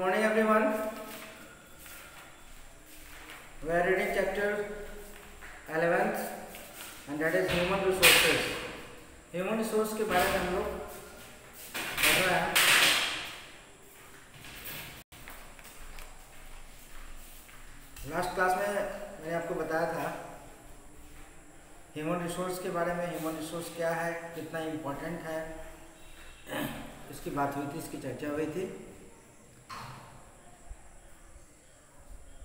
morning, everyone. We are reading chapter 11th and that is human resources. Human resource के बारे में हम लोग पढ़ रहे हैं लास्ट क्लास में मैंने आपको बताया था ह्यूमन रिसोर्स के बारे में ह्यूमन रिसोर्स क्या है, कितना इम्पोर्टेंट है इसकी बात हुई थी, इसकी चर्चा हुई थी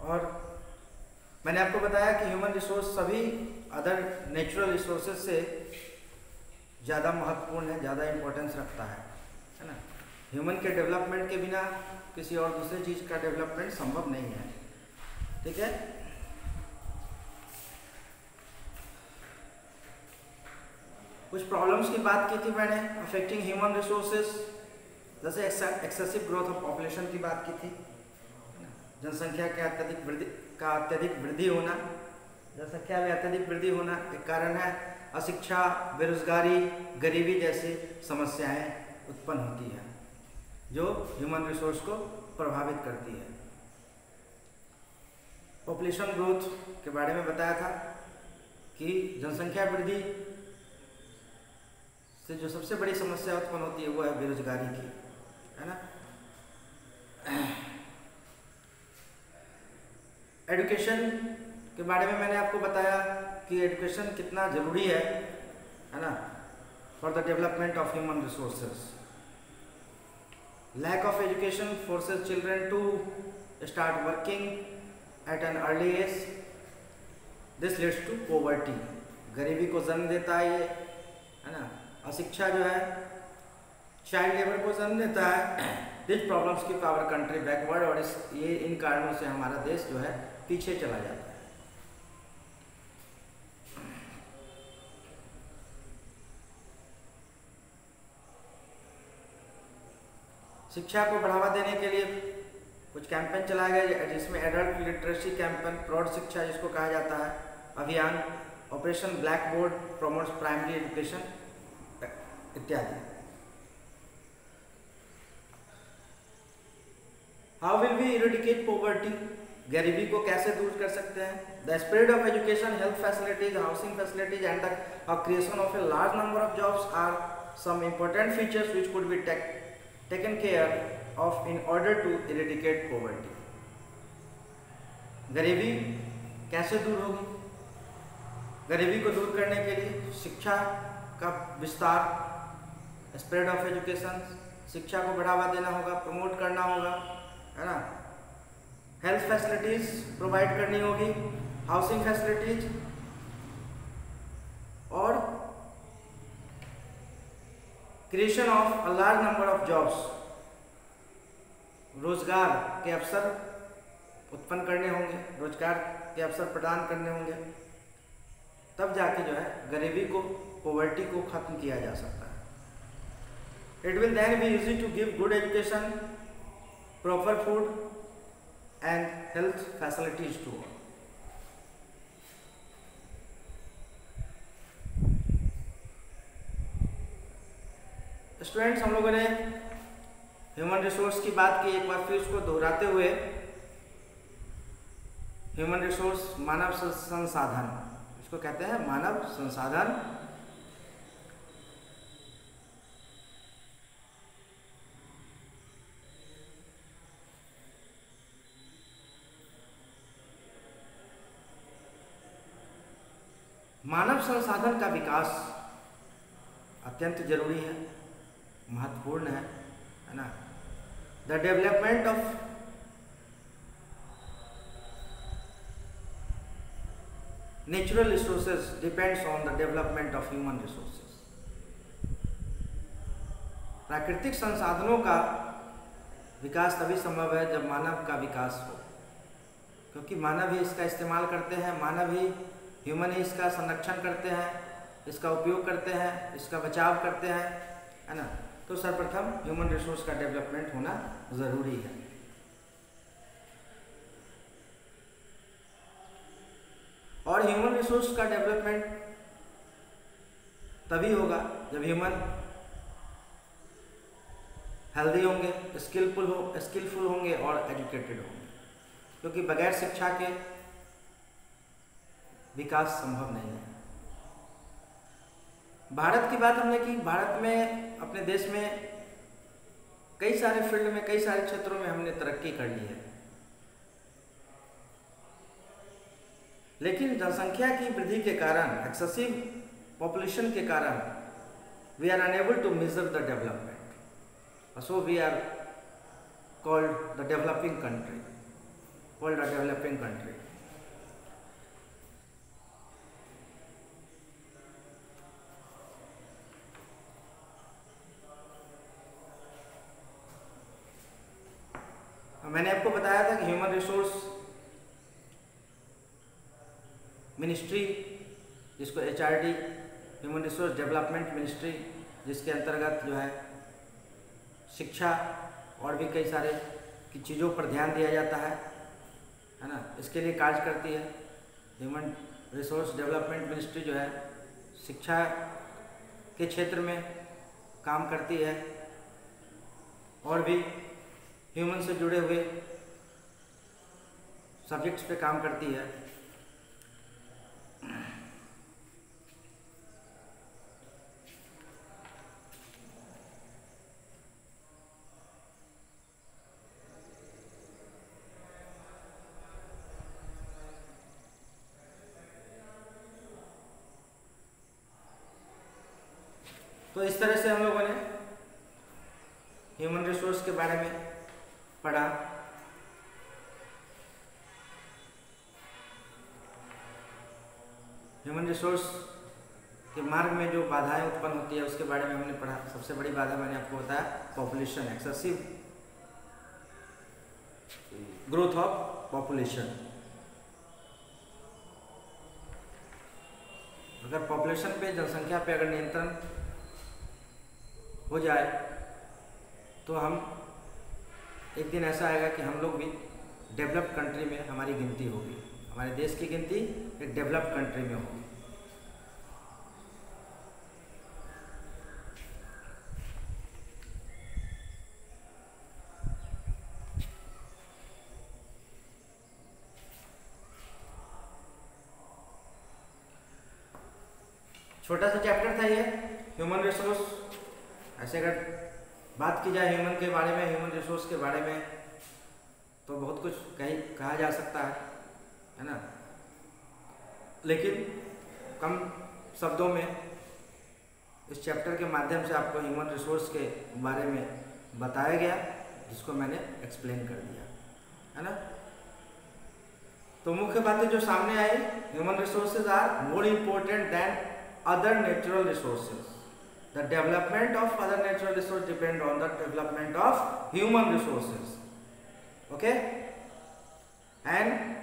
और मैंने आपको बताया कि ह्यूमन रिसोर्स सभी अदर नेचुरल रिसोर्सेज से ज़्यादा महत्वपूर्ण है, ज़्यादा इम्पोर्टेंस रखता है है ना? ह्यूमन के डेवलपमेंट के बिना किसी और दूसरे चीज़ का डेवलपमेंट संभव नहीं है, ठीक है? कुछ प्रॉब्लम्स की बात की थी मैंने अफेक्टिंग ह्यूमन रिसोर्सेज जैसे एक्सेसिव ग्रोथ ऑफ़ पॉपुलेशन की बात की थी। जनसंख्या के अत्यधिक वृद्धि, का अत्यधिक वृद्धि होना, जनसंख्या में अत्यधिक वृद्धि होना एक कारण है, अशिक्षा, बेरोजगारी, गरीबी जैसी समस्याएँ उत्पन्न होती हैं, जो ह्यूमन रिसोर्स को प्रभावित करती है। पॉपुलेशन ग्रोथ के बारे में बताया था कि जनसंख्या वृद्धि से जो सबसे बड़ी समस्या उत्पन्न होती है, वो है बेरोजगारी की, है ना? एजुकेशन के बारे में मैंने आपको बताया कि एजुकेशन कितना ज़रूरी है है ना? For the development of human resources lack of education forces children to start working at an early age this leads to poverty गरीबी को जन्म देता है ये, है ना? अशिक्षा जो है चाइल्ड लेबर को जन्म देता है। दिस प्रॉब्लम्स की आवर कंट्री बैकवर्ड और इस, ये इन कारणों से हमारा देश जो है पीछे चला जाता है। शिक्षा को बढ़ावा देने के लिए कुछ कैंपेन चलाया गया जिसमें एडल्ट लिटरेसी कैंपेन, प्रौढ़ शिक्षा जिसको कहा जाता है, अभियान operation blackboard promotes primary education इत्यादि। How will we eradicate poverty गरीबी को कैसे दूर कर सकते हैं? The spread of education health facilities housing facilities and the creation of a large number of jobs are some important features which could be taken care of in order to eradicate. गरीबी कैसे दूर होगी? गरीबी को दूर करने के लिए शिक्षा का विस्तार स्प्रेड ऑफ़ एजुकेशन शिक्षा को बढ़ावा देना होगा प्रमोट करना होगा, है ना? हेल्थ फैसिलिटीज़ प्रोवाइड करनी होगी हाउसिंग फैसिलिटीज़ और creation of a large number of jobs रोज़गार के अवसर उत्पन्न करने होंगे, रोज़गार के अवसर प्रदान करने होंगे, तब जाके जो है गरीबी को पॉवर्टी को खत्म किया जा सकता है। It will then be easy to give good education proper food and health facilities to all students हम लोगों ने ह्यूमन रिसोर्स की बात की, एक बार फिर उसको दोहराते हुए ह्यूमन रिसोर्स मानव संसाधन, इसको कहते हैं मानव संसाधन मानव संसाधन का विकास अत्यंत ज़रूरी है, महत्वपूर्ण है है ना? The development of natural resources depends on the development of human resources प्राकृतिक संसाधनों का विकास तभी संभव है जब मानव का विकास हो, क्योंकि मानव ही इसका इस्तेमाल करते हैं, मानव ही ह्यूमन ही इसका संरक्षण करते हैं, इसका उपयोग करते हैं, इसका बचाव करते हैं, है ना? तो सर्वप्रथम ह्यूमन रिसोर्स का डेवलपमेंट होना ज़रूरी है। और ह्यूमन रिसोर्स का डेवलपमेंट तभी होगा जब ह्यूमन हेल्दी होंगे स्किलफुल हो स्किलफुल होंगे और एजुकेटेड होंगे। क्योंकि बगैर शिक्षा के विकास संभव नहीं है। भारत की बात हमने की, भारत में, अपने देश में कई सारे फ़ील्ड में, कई सारे क्षेत्रों में हमने तरक्की कर ली है। लेकिन जनसंख्या की वृद्धि के कारण एक्सेसिव पॉपुलेशन के कारण we are unable to measure the development so we are called the developing country called a developing country मैंने आपको बताया था कि ह्यूमन रिसोर्स मिनिस्ट्री जिसको H R D human resource development ministry जिसके अंतर्गत जो है शिक्षा और भी कई सारे की चीज़ों पर ध्यान दिया जाता है है ना? इसके लिए कार्य करती है ह्यूमन रिसोर्स डेवलपमेंट मिनिस्ट्री जो है, शिक्षा के क्षेत्र में काम करती है और भी ह्यूमन से जुड़े हुए सब्जेक्ट्स पे काम करती है। तो इस तरह से हम लोगों ने ह्यूमन रिसोर्स के बारे में पढ़ा। ह्यूमन रिसोर्स के मार्ग में जो बाधाएँ उत्पन्न होती है, उसके बारे में हमने पढ़ा। सबसे बड़ी बाधा मैंने आपको बताया population excessive growth of population अगर पॉपुलेशन पे जनसंख्या पे अगर नियंत्रण हो जाए तो हम एक दिन ऐसा आएगा कि हम लोग भी डेवलप्ड कंट्री में हमारी गिनती होगी। हमारे देश की गिनती एक डेवलप्ड कंट्री में होगी छोटा सा चैप्टर था ये ह्यूमन रिसोर्स ऐसे अगर बात की जाए ह्यूमन के बारे में ह्यूमन रिसोर्स के बारे में तो बहुत कुछ कहीं कहा जा सकता है है ना लेकिन कम शब्दों में इस चैप्टर के माध्यम से आपको ह्यूमन रिसोर्स के बारे में बताया गया, जिसको मैंने एक्सप्लेन कर दिया, है ना तो मुख्य बातें जो सामने आई human resources are more important than other natural resources. The development of other natural resources depend on the development of human resources. Okay? And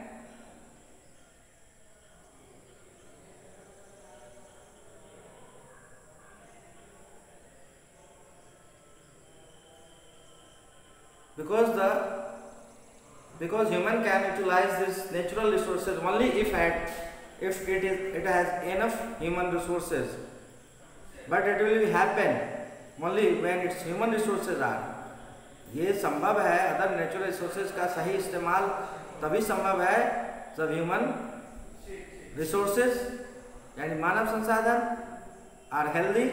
because the because human can utilize these natural resources only if at if it is it has enough human resources but it will happen only when its human resources are ये संभव है other natural resources का सही इस्तेमाल तभी संभव है जब ह्यूमन रिसोर्सेज यानी मानव संसाधन are healthy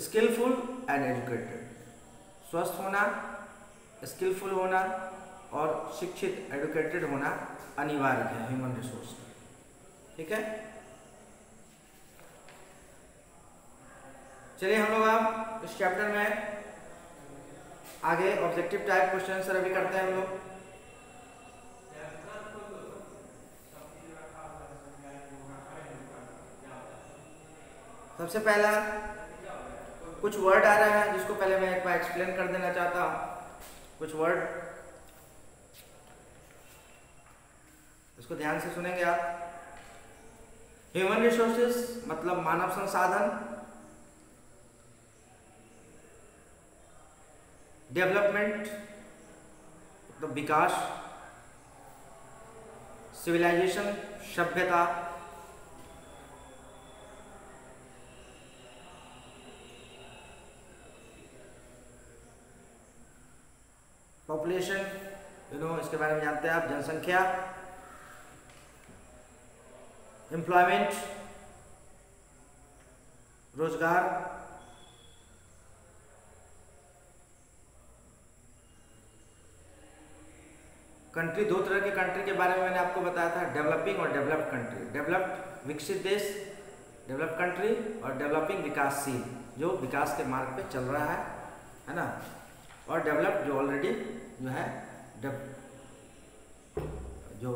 skilful and educated स्वस्थ होना स्किलफुल होना और शिक्षित एजुकेटेड होना अनिवार्य है ह्यूमन रिसोर्स ठीक है? चलिए हम लोग अब इस चैप्टर में आगे ऑब्जेक्टिव टाइप क्वेश्चन सर अभी करते हैं हम लोग। सबसे पहला, कुछ वर्ड आ रहा है जिसको पहले मैं एक बार एक्सप्लेन कर देना चाहता हूँ। कुछ वर्ड इसको ध्यान से सुनेंगे आप। ह्यूमन रिसोर्सेस मतलब मानव संसाधन। डेवलपमेंट मतलब विकास, सिविलाइजेशन, सभ्यता पॉपुलेशन यू नो इसके बारे में जानते हैं आप, जनसंख्या एम्प्लॉयमेंट रोज़गार कंट्री दो तरह के कंट्री के बारे में मैंने आपको बताया था डेवलपिंग और डेवलप्ड कंट्री डेवलप्ड विकसित देश डेवलप कंट्री और डेवलपिंग विकासशील, जो विकास के मार्ग पे चल रहा है है ना? और डेवलप जो ऑलरेडी जो है जो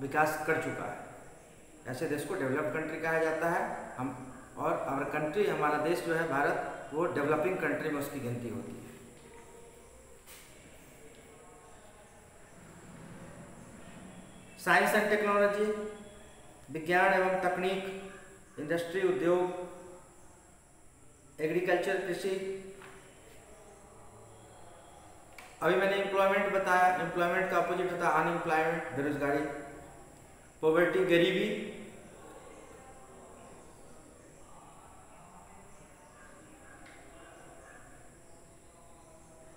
विकास कर चुका है। ऐसे देश को डेवलप कंट्री कहा जाता है। हम, और हमारा कंट्री हमारा देश जो है, भारत, वो डेवलपिंग कंट्री में उसकी गिनती होती है। साइंस एंड टेक्नोलॉजी, विज्ञान एवं तकनीक, इंडस्ट्री उद्योग, एग्रीकल्चर, कृषि। अभी मैंने एम्प्लॉयमेंट बताया एम्प्लॉयमेंट का अपोजिट होता है अनएम्प्लॉयमेंट बेरोजगारी पॉवर्टी गरीबी।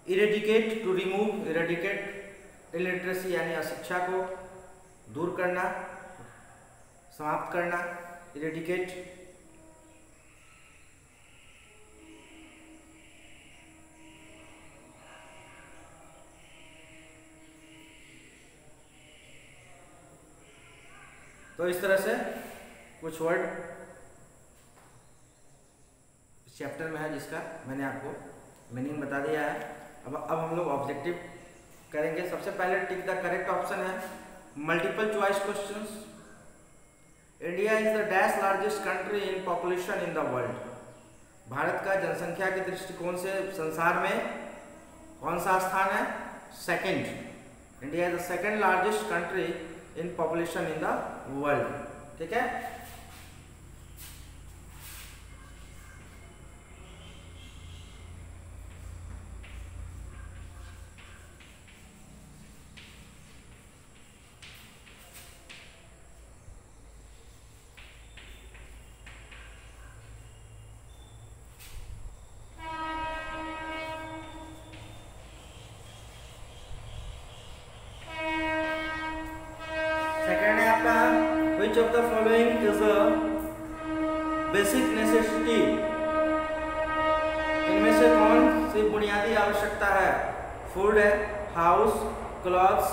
Eradicate to remove eradicate illiteracy यानी अशिक्षा को। दूर करना, समाप्त करना, इरेडिकेट। तो इस तरह से कुछ वर्ड चैप्टर में है जिसका मैंने आपको मीनिंग बता दिया है। अब अब हम लोग ऑब्जेक्टिव करेंगे। सबसे पहले टिक द करेक्ट ऑप्शन है। Multiple choice questions. India is the dash largest country in population in the world Bharat का जनसंख्या के दृष्टिकोण से संसार में कौन सा स्थान है? Second India is the second largest country in population in the world ठीक है? Which of the following is a basic necessity? इनमें से कौन सी बुनियादी आवश्यकता है? फ़ूड है हाउस क्लॉथ्स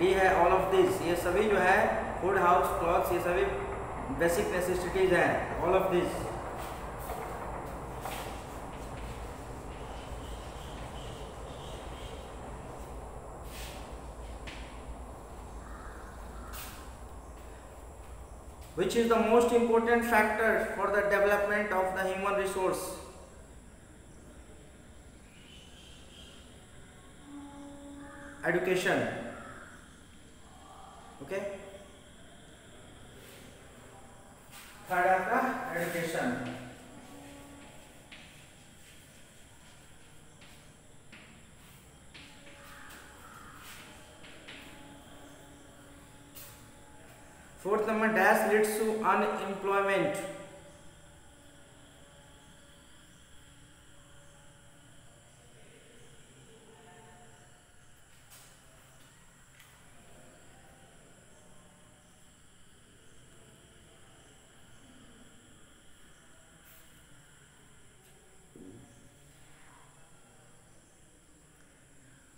डी है ऑल ऑफ़ दिस ये सभी जो है फ़ूड हाउस क्लॉथ्स ये सभी बेसिक नेसेसिटीज हैं all of this which is the most important factor for the development of the human resource. Education. Okay? Third after education fourth number dash leads to unemployment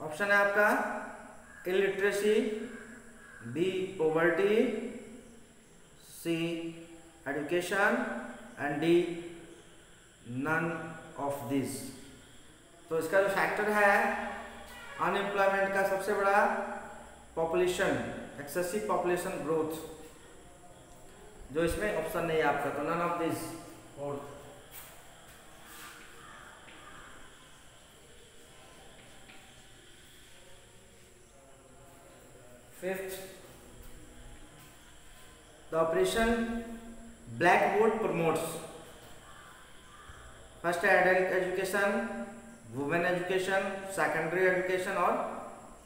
option है आपका illiteracy B poverty C. Education and D. None of these. तो इसका जो factor है unemployment का सबसे बड़ा population excessive population growth जो इसमें ऑप्शन नहीं है आपका तो नन ऑफ़ दिस और fifth The operation blackboard promotes first adult education, women education, secondary education or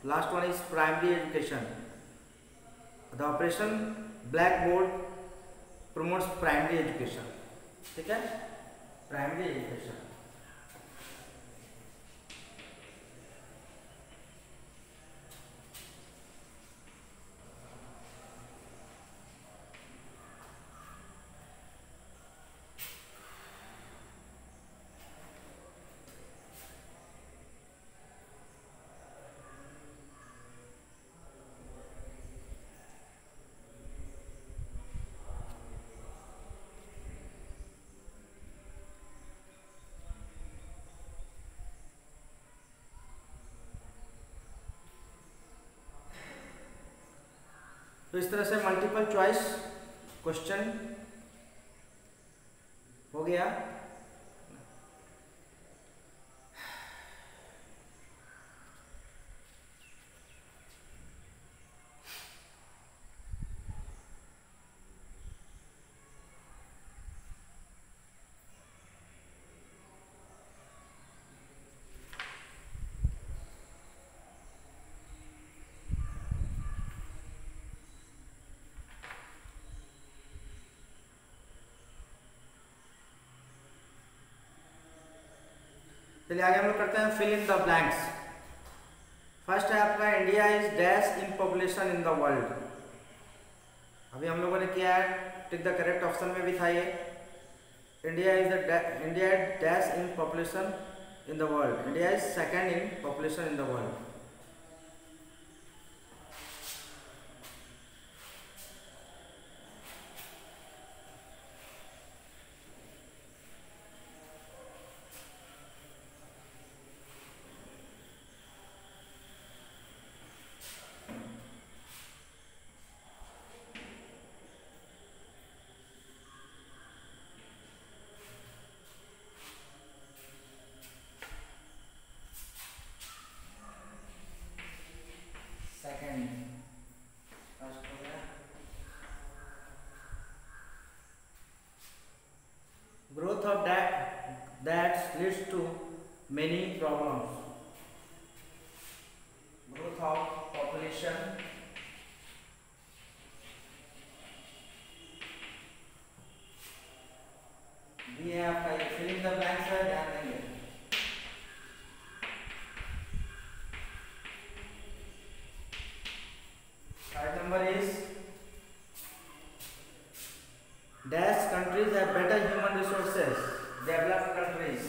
last one is primary education. The operation blackboard promotes primary education. ठीक है primary education तो इस तरह से मल्टीपल चॉइस क्वेश्चन हो गया। चलिए आगे हम लोग करते हैं fill in the blanks first है आपका India is dash in population in the world अभी हम लोगों ने किया है, टिक द करेक्ट ऑप्शन में भी था ये. India is the India dash in population in the world India is second in population in the world Dash countries have better human resources, developed countries.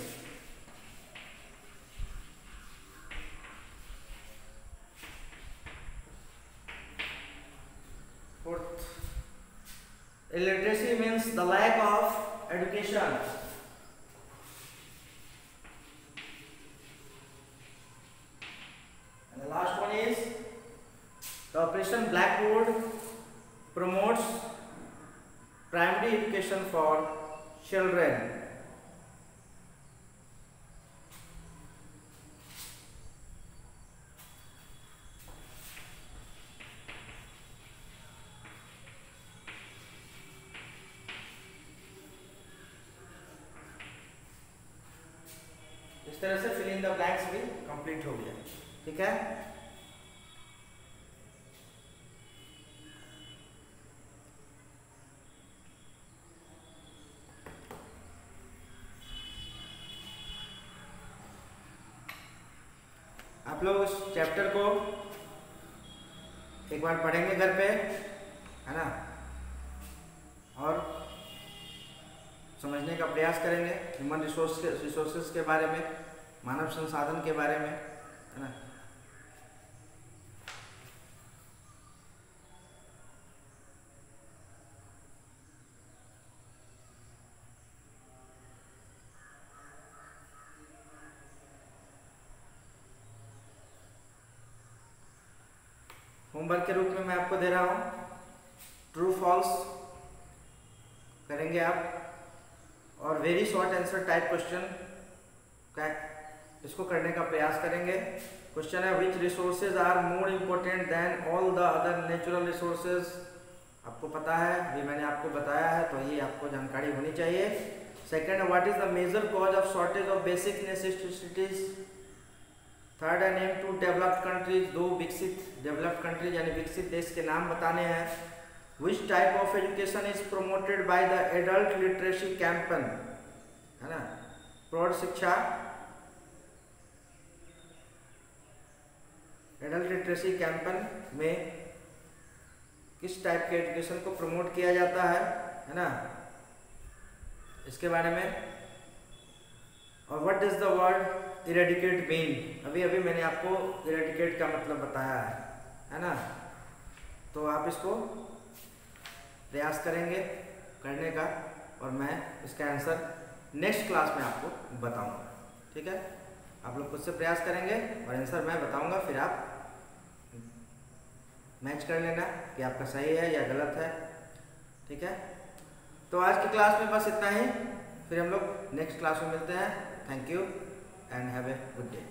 इस तरह से फिल इन द ब्लैंक्स भी complete हो गया। ठीक है? आप लोग इस चैप्टर को एक बार पढ़ेंगे घर पे है ना और समझने का प्रयास करेंगे ह्यूमन रिसोर्स के रिसोर्सेज के बारे में, मानव संसाधन के बारे में, है ना? होमवर्क के रूप में मैं आपको दे रहा हूँ। ट्रू फॉल्स करेंगे आप। और very short answer type question इसको करने का प्रयास करेंगे। क्वेश्चन है which resources are more important than all the other natural resources आपको पता है, अभी मैंने आपको बताया है तो ये आपको जानकारी होनी चाहिए। Second what is the major cause of shortage of basic necessities third है नेम टू डेवलप्ड कंट्रीज़ दो विकसित डेवलप्ड कंट्रीज़ यानी विकसित देश के नाम बताने हैं। Which type of education is promoted by the adult literacy campaign है ना? प्रौढ़ शिक्षा। एडल्ट लिटरेसी कैंपन में किस टाइप के एजुकेशन को प्रमोट किया जाता है? है ना? इसके बारे में। और what is the word eradicate mean अभी अभी मैंने आपको इरेडिकेट का मतलब बताया है। है ना? तो आप इसको प्रयास करेंगे करने का और मैं इसका आंसर नेक्स्ट क्लास में आपको बताऊँगा। ठीक है? आप लोग खुद से प्रयास करेंगे और आंसर मैं बताऊँगा, फिर आप मैच कर लेना कि आपका सही है या गलत है। ठीक है? तो आज की क्लास में बस इतना ही। फिर हम लोग नेक्स्ट क्लास में मिलते हैं। Thank you and have a good day